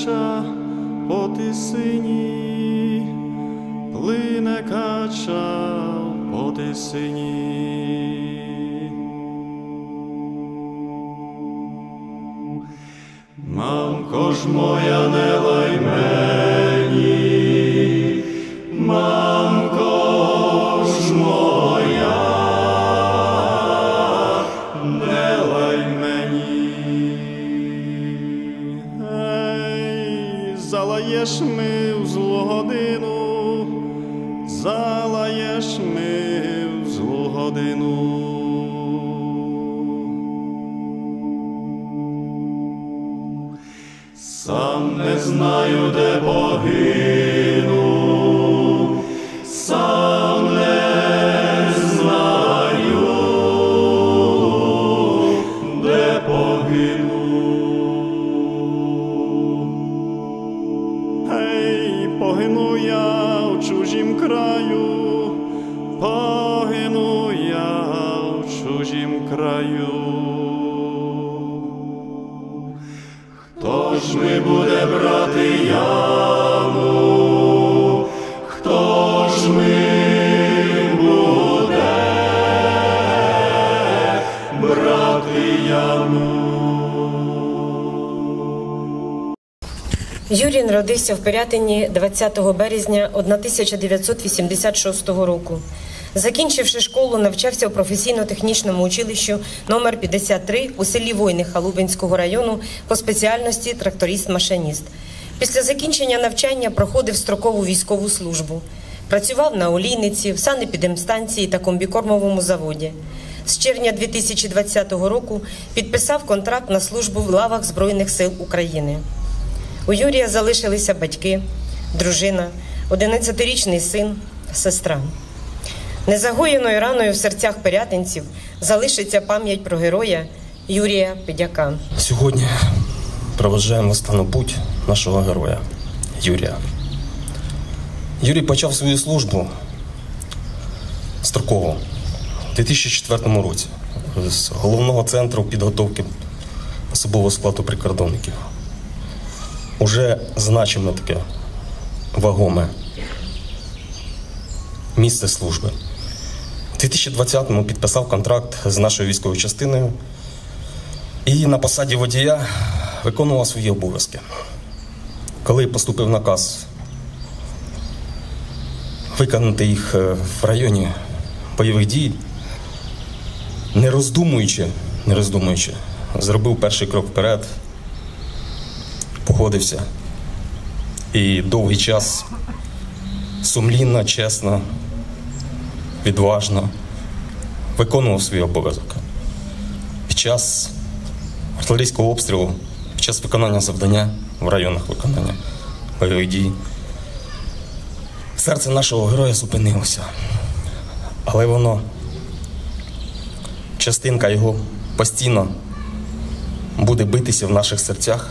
кача по тисині, плине кача по тисині. Мамко ж моя не лай залаєш ми в злу годину. Сам не знаю, де погину, краю. Хто ж ми буде брати яму? Хто ж ми? Юрій народився в Пирятині 20 березня 1986 року. Закінчивши школу, навчався у професійно-технічному училищі номер 53 у селі Войни Халубинського району по спеціальності тракторист-машиніст. Після закінчення навчання проходив строкову військову службу. Працював на олійниці, в санепідемстанції та комбікормовому заводі. З червня 2020 року підписав контракт на службу в лавах Збройних сил України. У Юрія залишилися батьки, дружина, 11-річний син, сестра. Незагоєною раною в серцях пирятинців залишиться пам'ять про героя Юрія Педяка. Сьогодні проведжаємо в путь нашого героя Юрія. Юрій почав свою службу строково у 2004 році з головного центру підготовки особового складу прикордонників. Уже значиме таке вагоме місце служби. У 2020-му підписав контракт з нашою військовою частиною і на посаді водія виконував свої обов'язки. Коли поступив наказ виконати їх е, в районі бойових дій, не роздумуючи, не роздумуючи, зробив перший крок вперед, погодився і довгий час сумлінно, чесно, відважно виконував свій обов'язок. Під час артилерійського обстрілу, під час виконання завдання в районах виконання бойових дій, серце нашого героя зупинилося. Але воно, частинка його постійно буде битися в наших серцях,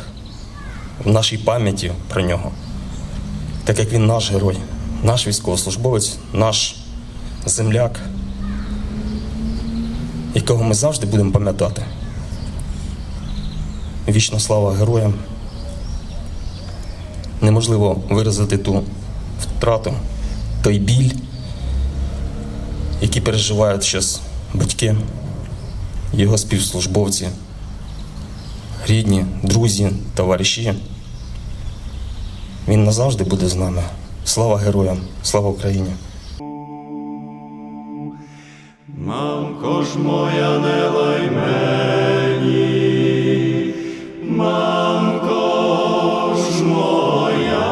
в нашій пам'яті про нього. Так як він наш герой, наш військовослужбовець, наш земляк, якого ми завжди будемо пам'ятати. Вічна слава героям. Неможливо виразити ту втрату, той біль, який переживають зараз батьки, його співслужбовці, рідні, друзі, товариші. Він назавжди буде з нами. Слава героям, слава Україні! Ж моя не лай мені, мамко ж моя,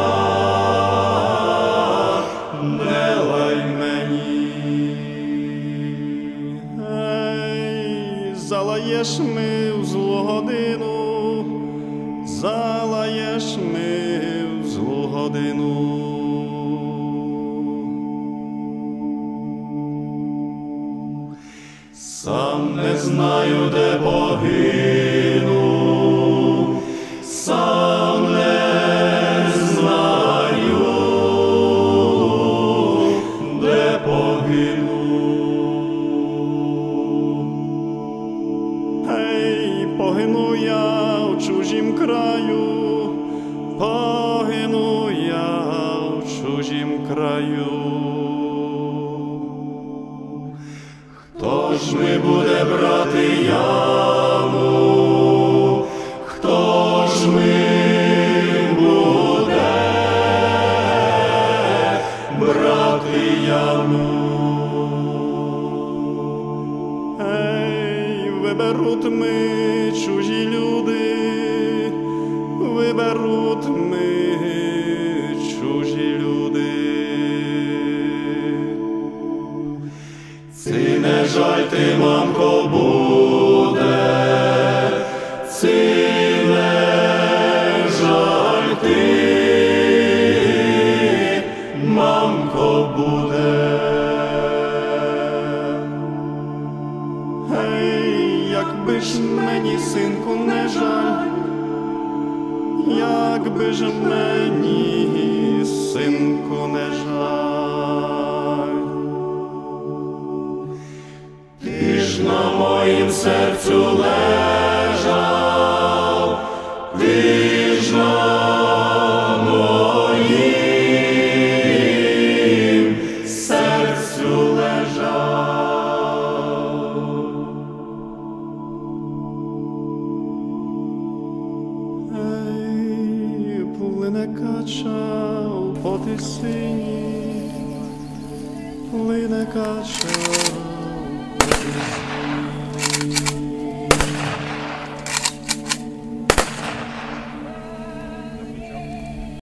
не лай мені. Ей, залаєш ми не знаю, де погину, ж буде брати яму? Хто ж ми буде брати яму? Ей, виберуть ми ти, мамко, буде, ці не жаль ти, мамко, буде. Гей, якби ж мені, синку, не жаль, якби ж мені, синку, не жаль. На моїм серцю лежав, ти ж на моїм серцю лежав. Ей, плине кача у потисині, плине кача